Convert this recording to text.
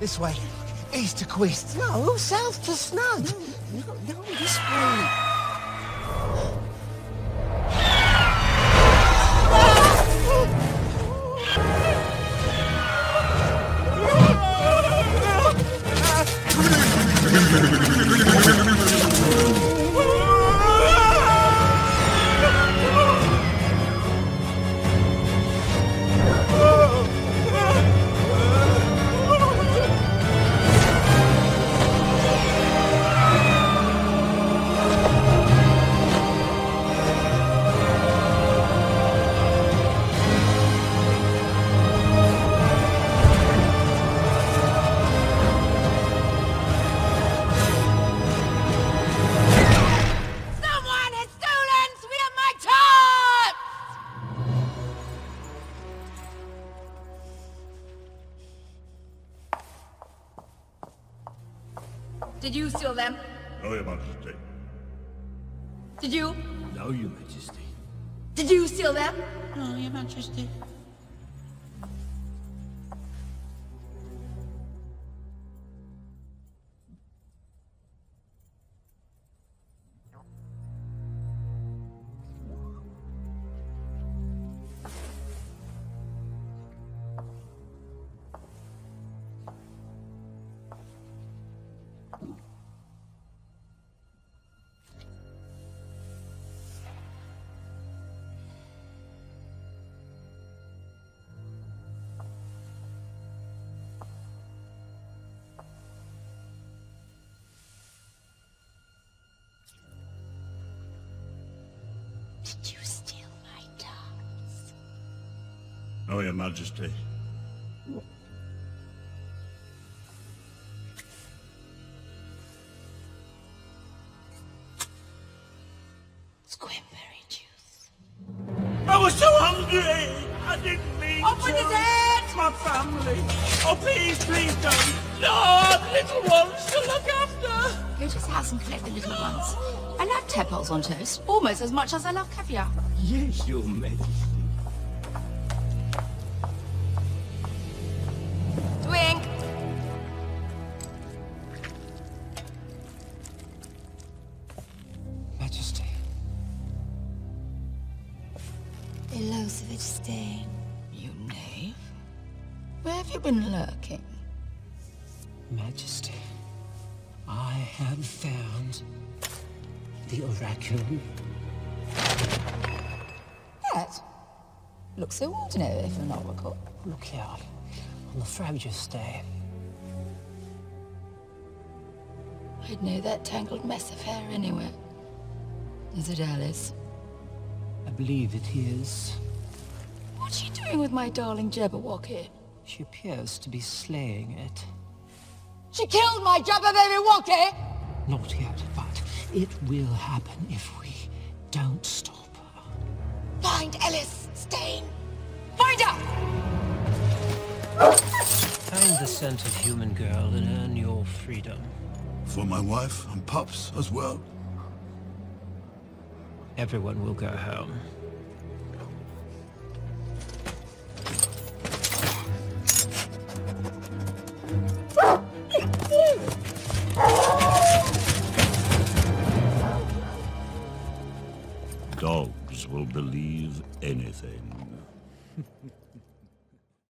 This way. East to Queast. No, south to Snud. No, no, this way. Did you steal them? No, Your Majesty. Did you? No, Your Majesty. Did you steal them? No, Your Majesty. Did you steal my tarts? No, oh, Your Majesty. Squimberry juice. I was so hungry! I didn't mean Open to. his head! My family! Oh, please, please don't! No, I've little ones to look after! Go to his house and collect the little ones. I love tadpoles on toast, almost as much as I love caviar. Yes, Your Majesty. Twink! Majesty. Ilosovic Stayne. You knave. Where have you been lurking? Majesty, I have found the oraculum. That looks so ordinary for an oracle. Look here, on the Frabjous Day. I'd know that tangled mess of hair anywhere. Is it Alice? I believe it is. What's she doing with my darling Jabberwocky? She appears to be slaying it. She killed my Jabberwocky! Not yet, but it will happen if we don't stop her. Find Alice, Stayne! Find her! Find the scent of human girl and earn your freedom. For my wife and pups as well. Everyone will go home. Dogs will believe anything.